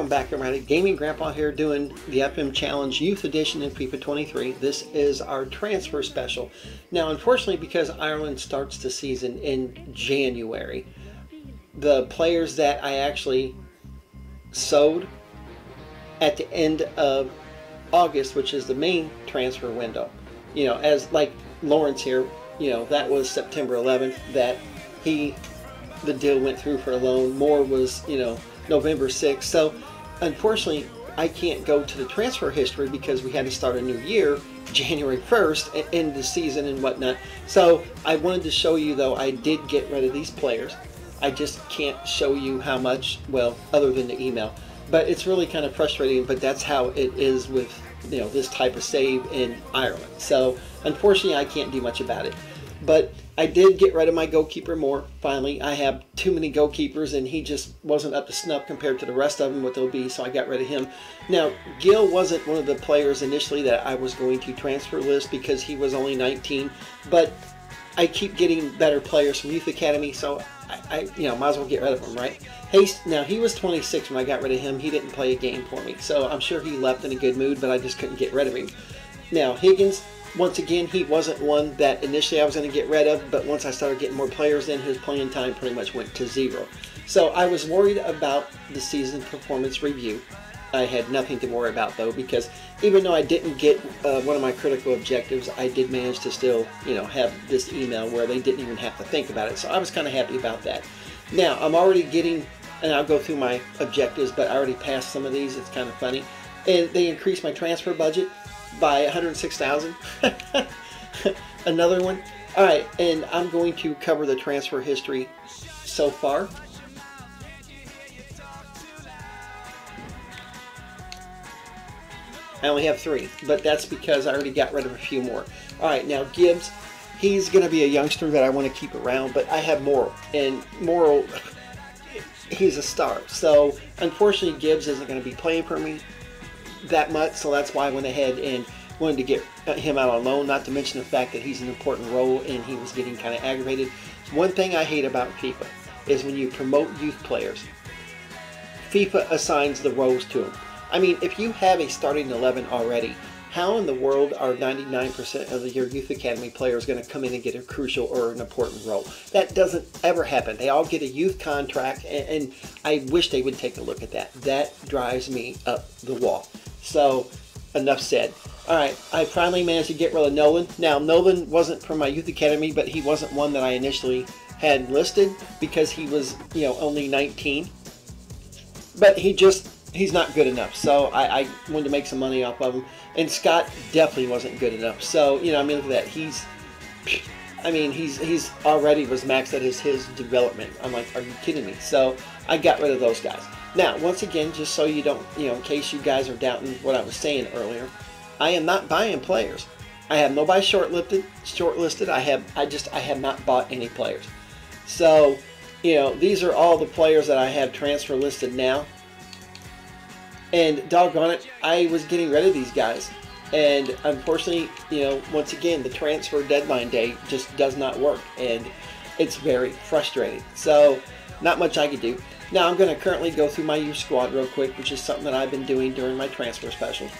welcome back everybody. Gaming Grandpa here doing the FM Challenge Youth Edition in FIFA 23. This is our transfer special. Now unfortunately because Ireland starts the season in January, the players that I actually sold at the end of August, which is the main transfer window, you know, as like Lawrence here, you know, that was September 11th that he, the deal went through for a loan. Moore was, you know, November 6th. So unfortunately, I can't go to the transfer history because we had to start a new year January 1st and end the season and whatnot. So I wanted to show you though I did get rid of these players. I just can't show you how much, well, other than the email. But it's really kind of frustrating, but that's how it is with you know this type of save in Ireland. So unfortunately I can't do much about it. But I did get rid of my goalkeeper Moore. Finally, I have too many goalkeepers, and he just wasn't up to snuff compared to the rest of them, what they'll be, so I got rid of him. Now, Gil wasn't one of the players initially that I was going to transfer list because he was only 19, but I keep getting better players from Youth Academy, so I, I you know, might as well get rid of him, right? Hayes, now he was 26 when I got rid of him. He didn't play a game for me, so I'm sure he left in a good mood, but I just couldn't get rid of him. Now, Higgins, once again, he wasn't one that initially I was going to get rid of, but once I started getting more players in, his playing time pretty much went to zero. So I was worried about the season performance review. I had nothing to worry about though, because even though I didn't get uh, one of my critical objectives, I did manage to still, you know, have this email where they didn't even have to think about it. So I was kind of happy about that. Now I'm already getting, and I'll go through my objectives, but I already passed some of these. It's kind of funny, and they increased my transfer budget by 106,000. Another one. All right, and I'm going to cover the transfer history so far. I only have three, but that's because I already got rid of a few more. All right, now Gibbs, he's going to be a youngster that I want to keep around, but I have Morrow, and Morrow, he's a star. So unfortunately, Gibbs isn't going to be playing for me that much, so that's why I went ahead and wanted to get uh, him out on loan, not to mention the fact that he's an important role and he was getting kind of aggravated. One thing I hate about FIFA is when you promote youth players, FIFA assigns the roles to them. I mean, if you have a starting 11 already, how in the world are 99% of your youth academy players going to come in and get a crucial or an important role? That doesn't ever happen. They all get a youth contract, and, and I wish they would take a look at that. That drives me up the wall. So, enough said. All right, I finally managed to get rid of Nolan. Now, Nolan wasn't from my youth academy, but he wasn't one that I initially had listed because he was, you know, only 19. But he just, he's not good enough. So I, I wanted to make some money off of him. And Scott definitely wasn't good enough. So, you know, I mean, look at that. He's, I mean, he's he's already was maxed at his, his development. I'm like, are you kidding me? So I got rid of those guys. Now, once again, just so you don't, you know, in case you guys are doubting what I was saying earlier, I am not buying players. I have nobody shortlisted. Shortlisted. I have. I just. I have not bought any players. So, you know, these are all the players that I have transfer listed now. And doggone it, I was getting rid of these guys. And unfortunately, you know, once again, the transfer deadline day just does not work. And it's very frustrating. So, not much I could do. Now I'm going to currently go through my youth squad real quick, which is something that I've been doing during my transfer specials.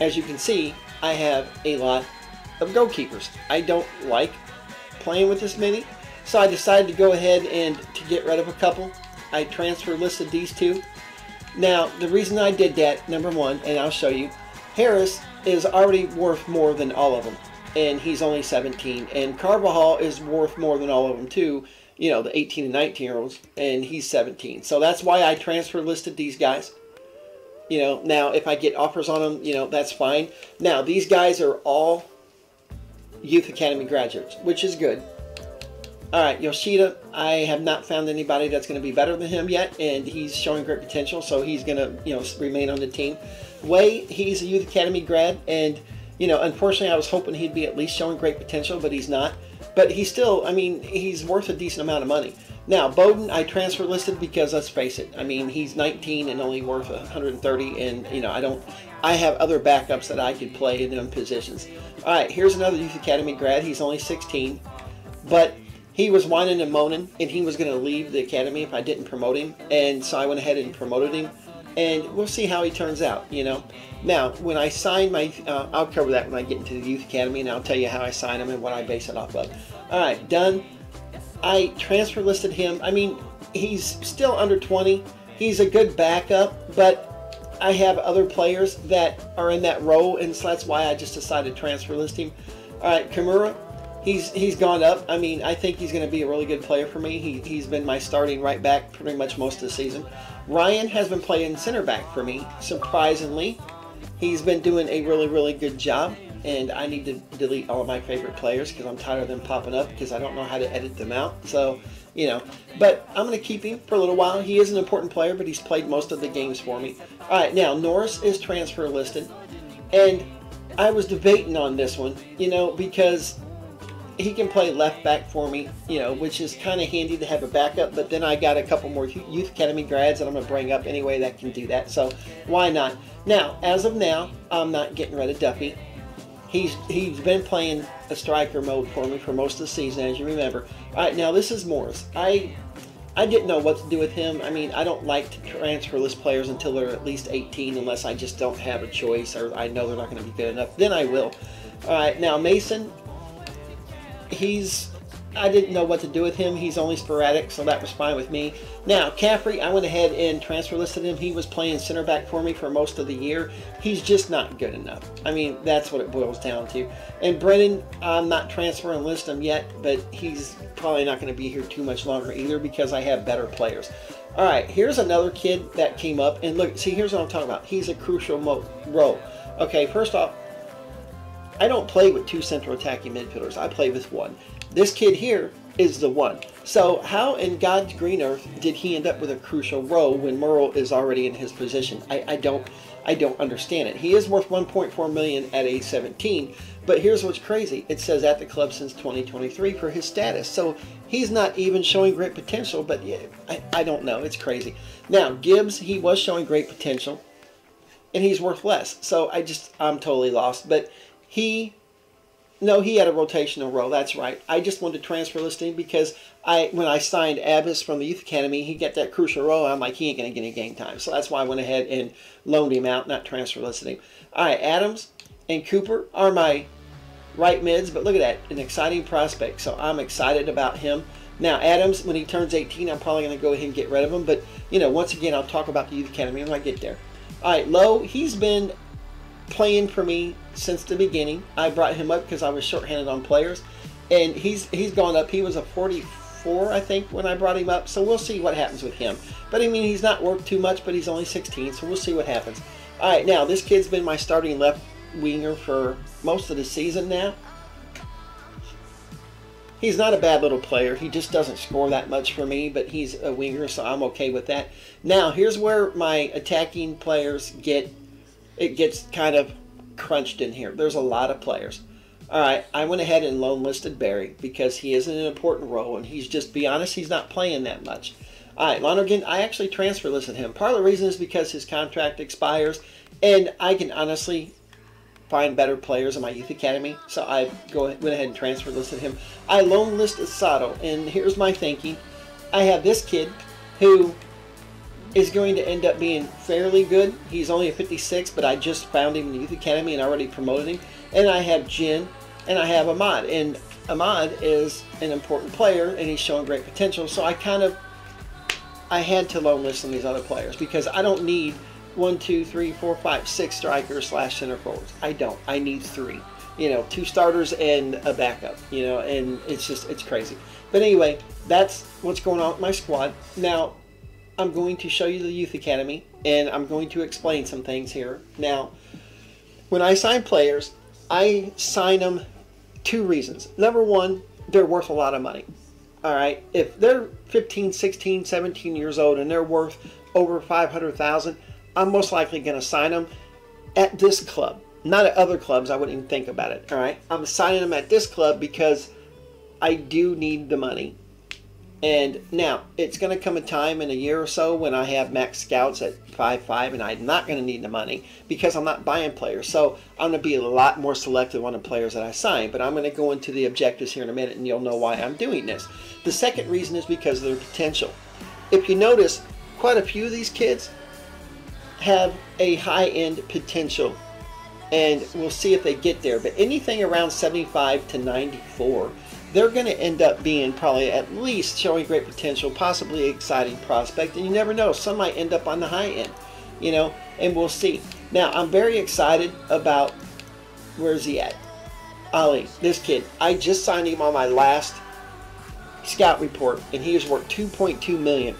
As you can see, I have a lot of goalkeepers. I don't like playing with this many, so I decided to go ahead and to get rid of a couple. I transfer listed these two. Now, the reason I did that, number one, and I'll show you, Harris is already worth more than all of them, and he's only 17. And Carvajal is worth more than all of them, too, you know, the 18 and 19 year olds, and he's 17. So that's why I transfer listed these guys. You know, now if I get offers on them, you know, that's fine. Now, these guys are all Youth Academy graduates, which is good. All right, Yoshida, I have not found anybody that's going to be better than him yet, and he's showing great potential, so he's going to, you know, remain on the team. Way, he's a Youth Academy grad, and, you know, unfortunately, I was hoping he'd be at least showing great potential, but he's not. But he's still, I mean, he's worth a decent amount of money. Now, Bowden, I transfer listed because let's face it, I mean, he's 19 and only worth 130, and, you know, I don't, I have other backups that I could play in them positions. All right, here's another Youth Academy grad. He's only 16, but he was whining and moaning, and he was going to leave the academy if I didn't promote him. And so I went ahead and promoted him, and we'll see how he turns out. You know. Now, when I sign my, uh, I'll cover that when I get into the youth academy, and I'll tell you how I sign them and what I base it off of. All right, done. I transfer listed him. I mean, he's still under 20. He's a good backup, but I have other players that are in that role, and so that's why I just decided to transfer list him. All right, Kimura, he's he's gone up. I mean, I think he's going to be a really good player for me. He, he's been my starting right back pretty much most of the season. Ryan has been playing center back for me, surprisingly. He's been doing a really, really good job, and I need to delete all of my favorite players because I'm tired of them popping up because I don't know how to edit them out. So, you know, but I'm going to keep him for a little while. He is an important player, but he's played most of the games for me. All right, now Norris is transfer listed, and I was debating on this one, you know, because he can play left back for me, you know, which is kind of handy to have a backup. But then I got a couple more youth academy grads that I'm going to bring up anyway that can do that. So why not? Now, as of now, I'm not getting rid of Duffy. He's he's been playing a striker mode for me for most of the season, as you remember. All right, now this is Morris. I I didn't know what to do with him. I mean, I don't like to transfer list players until they're at least 18, unless I just don't have a choice or I know they're not going to be good enough. Then I will. All right, now Mason, he's I didn't know what to do with him. He's only sporadic, so that was fine with me. Now, Caffrey, I went ahead and transfer listed him. He was playing center back for me for most of the year. He's just not good enough. I mean, that's what it boils down to. And Brennan, I'm not transferring list him yet, but he's probably not going to be here too much longer either because I have better players. All right, here's another kid that came up. And look, see, here's what I'm talking about. He's a crucial role. Okay, first off, I don't play with two central attacking midfielders. I play with one. This kid here is the one. So how in God's green earth did he end up with a crucial role when Merle is already in his position? I, I don't I don't understand it. He is worth 1.4 million at age 17, but here's what's crazy. It says at the club since 2023 for his status. So he's not even showing great potential, but yeah, I, I don't know. It's crazy. Now, Gibbs, he was showing great potential, and he's worth less. So I just, I'm totally lost. But he no, he had a rotational role. That's right. I just wanted to transfer listing because I, when I signed Abbas from the youth academy, he got that crucial role. I'm like, he ain't gonna get any game time, so that's why I went ahead and loaned him out, not transfer listing. All right, Adams and Cooper are my right mids, but look at that, an exciting prospect. So I'm excited about him. Now Adams, when he turns 18, I'm probably gonna go ahead and get rid of him. But you know, once again, I'll talk about the youth academy when I get there. All right, Lowe, he's been playing for me since the beginning. I brought him up because I was shorthanded on players, and he's he's gone up. He was a 44, I think, when I brought him up. So we'll see what happens with him. But I mean, he's not worth too much, but he's only 16, so we'll see what happens. All right, now this kid's been my starting left winger for most of the season now. He's not a bad little player. He just doesn't score that much for me, but he's a winger, so I'm okay with that. Now, here's where my attacking players get it gets kind of crunched in here. There's a lot of players. All right, I went ahead and loan listed Barry because he is in an important role, and he's just be honest, he's not playing that much. All right, Lonergan, I actually transfer listed him. Part of the reason is because his contract expires, and I can honestly find better players in my youth academy, so I go went ahead and transfer listed him. I loan listed Sato, and here's my thinking: I have this kid who is going to end up being fairly good. He's only a 56, but I just found him in the Youth Academy and already promoted him. And I have Jin, and I have Ahmad. And Ahmad is an important player, and he's showing great potential. So I kind of, I had to loan list of these other players because I don't need one, two, three, four, five, six strikers slash center forwards. I don't. I need three. You know, two starters and a backup. You know, and it's just it's crazy. But anyway, that's what's going on with my squad. Now, I'm going to show you the Youth Academy and I'm going to explain some things here. Now, when I sign players, I sign them two reasons. Number one, they're worth a lot of money. All right, if they're 15, 16, 17 years old and they're worth over 500,000, I'm most likely going to sign them at this club. Not at other clubs, I wouldn't even think about it. All right, I'm signing them at this club because I do need the money And now it's going to come a time in a year or so when I have max scouts at five five, and I'm not going to need the money because I'm not buying players. So I'm going to be a lot more selective on the players that I sign. But I'm going to go into the objectives here in a minute, and you'll know why I'm doing this. The second reason is because of their potential. If you notice, quite a few of these kids have a high end potential, and we'll see if they get there. But anything around 75 to 94 they're going to end up being probably at least showing great potential, possibly exciting prospect, and you never know. Some might end up on the high end, you know, and we'll see. Now, I'm very excited about where's he at? Ali, this kid. I just signed him on my last scout report, and he has worth 2.2 million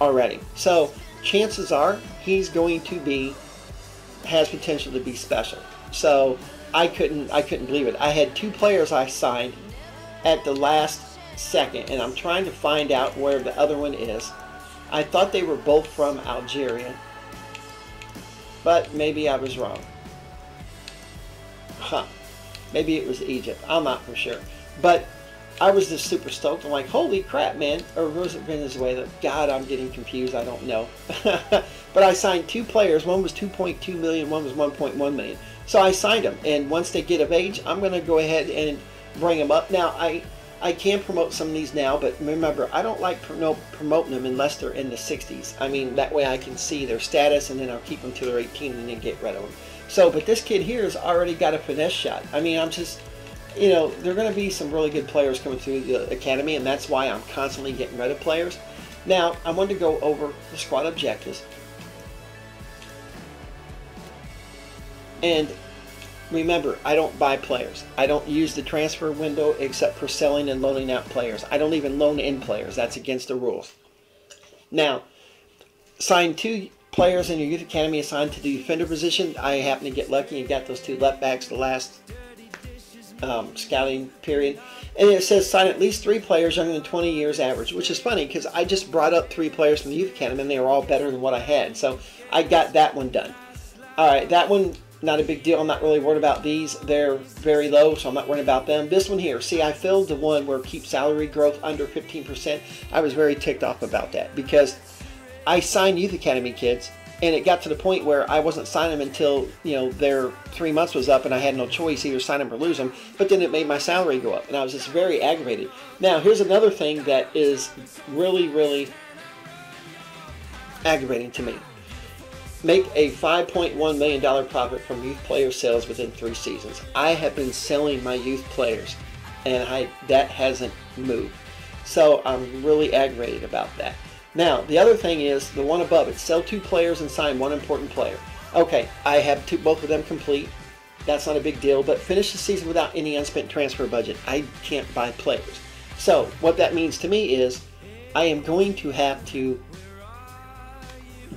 already. So chances are he's going to be has potential to be special. So I couldn't I couldn't believe it. I had two players I signed at the last second, and I'm trying to find out where the other one is. I thought they were both from Algeria, but maybe I was wrong. Huh. Maybe it was Egypt. I'm not for sure. But I was just super stoked. I'm like, holy crap, man. Or was it Venezuela? God, I'm getting confused. I don't know. but I signed two players. One was 2.2 million, one was 1.1 million. So I signed them. And once they get of age, I'm going to go ahead and bring them up. Now, I I can promote some of these now, but remember, I don't like promote, promoting them unless they're in the 60s. I mean, that way I can see their status, and then I'll keep them till they're 18 and then get rid of them. So, but this kid here has already got a finesse shot. I mean, I'm just, you know, there are going to be some really good players coming through the academy, and that's why I'm constantly getting rid of players. Now, I want to go over the squad objectives. And remember, I don't buy players. I don't use the transfer window except for selling and loaning out players. I don't even loan in players. That's against the rules. Now, sign two players in your youth academy assigned to the defender position. I happen to get lucky and got those two left backs the last um, scouting period. And it says sign at least three players younger than 20 years average, which is funny because I just brought up three players from the youth academy and they were all better than what I had. So I got that one done. All right, that one not a big deal. I'm not really worried about these. They're very low, so I'm not worried about them. This one here, see, I filled the one where keep salary growth under 15%. I was very ticked off about that because I signed Youth Academy kids, and it got to the point where I wasn't signing them until you know their three months was up, and I had no choice either sign them or lose them. But then it made my salary go up, and I was just very aggravated. Now, here's another thing that is really, really aggravating to me make a $5.1 million profit from youth player sales within three seasons. I have been selling my youth players, and I that hasn't moved. So I'm really aggravated about that. Now, the other thing is the one above it sell two players and sign one important player. Okay, I have two, both of them complete. That's not a big deal, but finish the season without any unspent transfer budget. I can't buy players. So, what that means to me is I am going to have to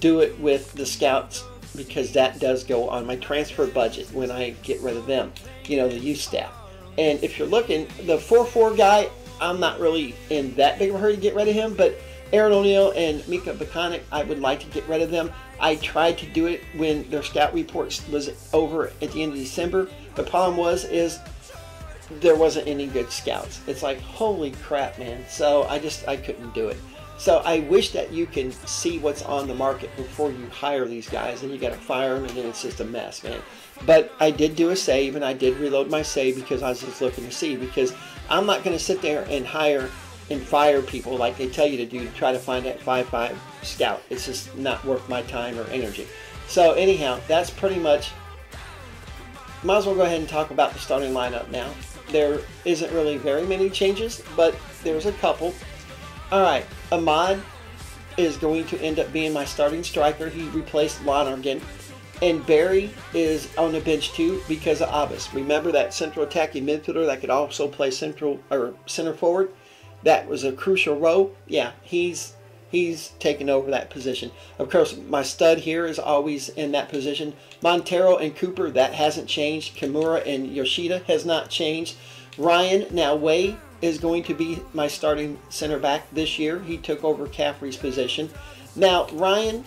do it with the scouts because that does go on my transfer budget when I get rid of them, you know, the youth staff. And if you're looking, the 4-4 guy, I'm not really in that big of a hurry to get rid of him, but Aaron O'Neill and Mika Baconic, I would like to get rid of them. I tried to do it when their scout report was over at the end of December. The problem was is there wasn't any good scouts. It's like holy crap, man. So I just I couldn't do it. So I wish that you can see what's on the market before you hire these guys, and you got to fire them, and then it's just a mess, man. But I did do a save, and I did reload my save because I was just looking to see. Because I'm not going to sit there and hire and fire people like they tell you to do to try to find that 5-5 scout. It's just not worth my time or energy. So anyhow, that's pretty much. Might as well go ahead and talk about the starting lineup now. There isn't really very many changes, but there's a couple. All right, Ahmad is going to end up being my starting striker. He replaced Lonergan. And Barry is on the bench too because of Abbas. Remember that central attacking midfielder that could also play central or center forward? That was a crucial role. Yeah, he's he's taken over that position. Of course, my stud here is always in that position. Montero and Cooper, that hasn't changed. Kimura and Yoshida has not changed. Ryan, now Way is going to be my starting center back this year. He took over Caffrey's position. Now, Ryan,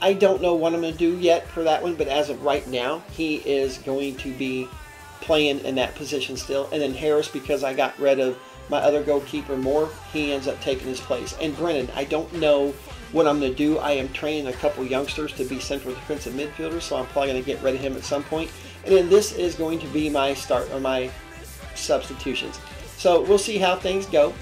I don't know what I'm going to do yet for that one, but as of right now, he is going to be playing in that position still. And then Harris, because I got rid of my other goalkeeper Moore, he ends up taking his place. And Brennan, I don't know what I'm going to do. I am training a couple youngsters to be central defensive midfielders, so I'm probably going to get rid of him at some point. And then this is going to be my start or my substitutions. So we'll see how things go.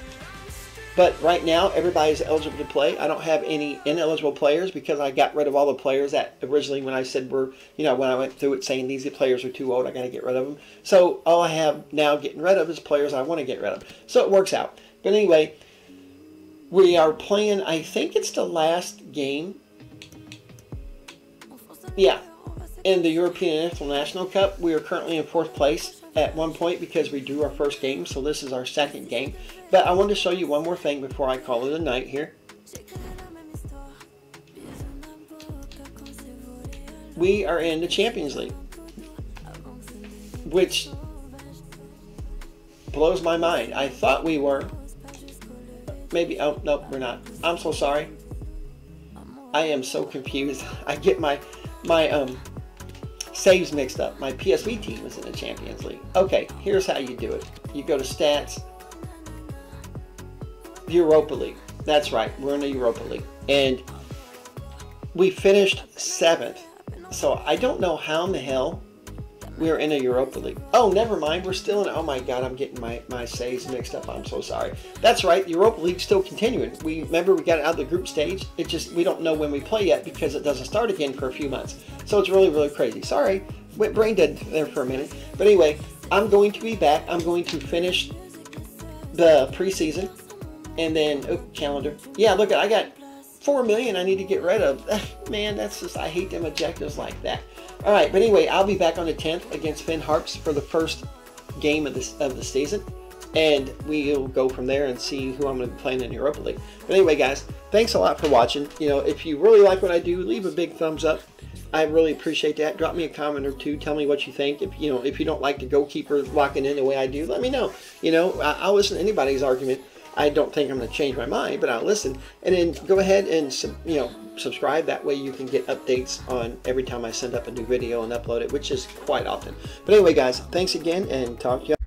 But right now, everybody's eligible to play. I don't have any ineligible players because I got rid of all the players that originally, when I said were, you know, when I went through it saying these players are too old, I got to get rid of them. So all I have now getting rid of is players I want to get rid of. So it works out. But anyway, we are playing, I think it's the last game. Yeah. In the European International Cup, we are currently in fourth place at one point because we drew our first game, so this is our second game. But I wanted to show you one more thing before I call it a night here. We are in the Champions League, which blows my mind. I thought we were. Maybe, oh, no, we're not. I'm so sorry. I am so confused. I get my, my, um, saves mixed up. My PSV team is in the Champions League. Okay, here's how you do it. You go to stats, Europa League. That's right, we're in the Europa League. And we finished seventh. So I don't know how in the hell we're in a Europa League. Oh, never mind. We're still in. Oh my God, I'm getting my, my saves mixed up. I'm so sorry. That's right. Europa League's still continuing. We remember we got out of the group stage. It just we don't know when we play yet because it doesn't start again for a few months. So it's really really crazy. Sorry, went brain dead there for a minute. But anyway, I'm going to be back. I'm going to finish the preseason and then oh calendar. Yeah, look, I got four million I need to get rid of. Man, that's just I hate them objectives like that. All right, but anyway, I'll be back on the 10th against Finn Harps for the first game of this of the season, and we'll go from there and see who I'm going to be playing in Europa League. But anyway, guys, thanks a lot for watching. You know, if you really like what I do, leave a big thumbs up. I really appreciate that. Drop me a comment or two. Tell me what you think. If you know, if you don't like the goalkeeper locking in the way I do, let me know. You know, I'll listen to anybody's argument. I don't think I'm going to change my mind, but I'll listen. And then go ahead and you know subscribe. That way you can get updates on every time I send up a new video and upload it, which is quite often. But anyway, guys, thanks again, and talk to you.